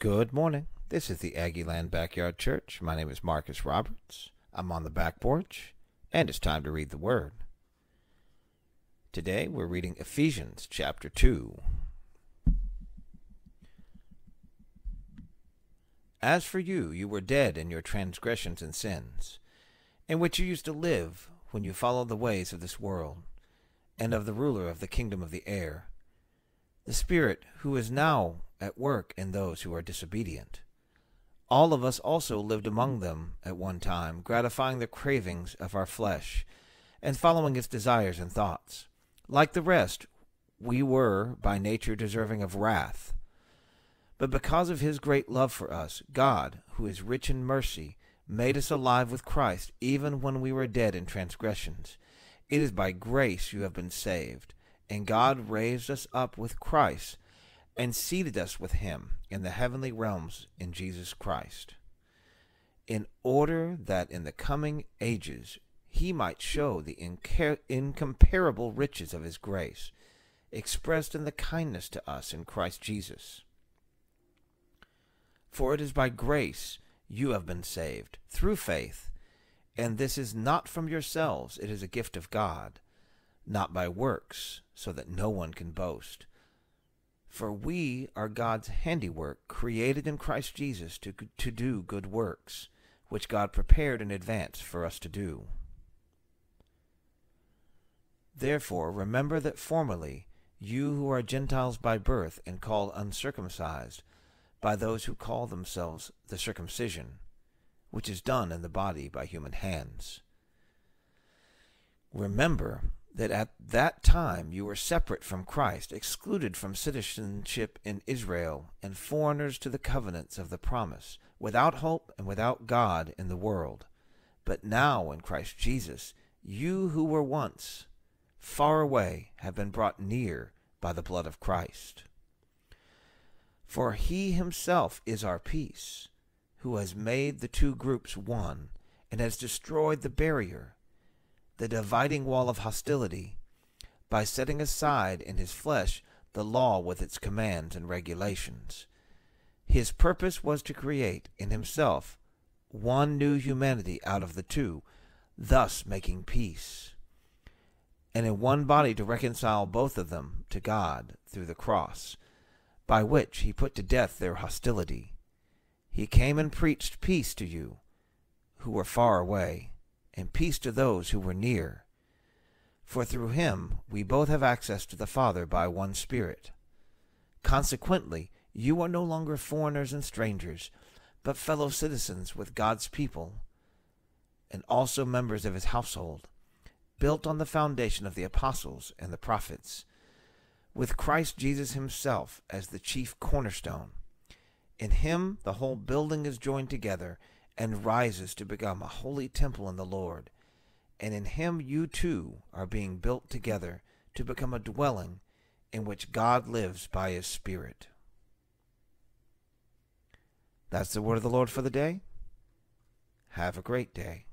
Good morning. This is the Aggieland Backyard Church. My name is Marcus Roberts. I'm on the back porch, and it's time to read the Word. Today we're reading Ephesians chapter 2. As for you, you were dead in your transgressions and sins, in which you used to live when you followed the ways of this world, and of the ruler of the kingdom of the air, the Spirit who is now at work in those who are disobedient. All of us also lived among them at one time, gratifying the cravings of our flesh, and following its desires and thoughts. Like the rest, we were by nature deserving of wrath. But because of his great love for us, God, who is rich in mercy, made us alive with Christ, even when we were dead in transgressions. It is by grace you have been saved, and God raised us up with Christ, and seated us with him in the heavenly realms in Jesus Christ, in order that in the coming ages he might show the incomparable riches of his grace, expressed in the kindness to us in Christ Jesus. For it is by grace you have been saved, through faith, and this is not from yourselves, it is a gift of God, not by works, so that no one can boast. For we are God's handiwork, created in Christ Jesus to, to do good works, which God prepared in advance for us to do. Therefore, remember that formerly you who are Gentiles by birth and called uncircumcised, by those who call themselves the circumcision, which is done in the body by human hands. Remember that at that time you were separate from Christ, excluded from citizenship in Israel, and foreigners to the covenants of the promise, without hope and without God in the world. But now in Christ Jesus, you who were once far away have been brought near by the blood of Christ. For he himself is our peace, who has made the two groups one, and has destroyed the barrier, the dividing wall of hostility, by setting aside in his flesh the law with its commands and regulations. His purpose was to create in himself one new humanity out of the two, thus making peace, and in one body to reconcile both of them to God through the cross by which he put to death their hostility. He came and preached peace to you who were far away, and peace to those who were near. For through him we both have access to the Father by one Spirit. Consequently, you are no longer foreigners and strangers, but fellow citizens with God's people, and also members of his household, built on the foundation of the apostles and the prophets with Christ Jesus himself as the chief cornerstone. In him the whole building is joined together and rises to become a holy temple in the Lord. And in him you too are being built together to become a dwelling in which God lives by his Spirit. That's the word of the Lord for the day. Have a great day.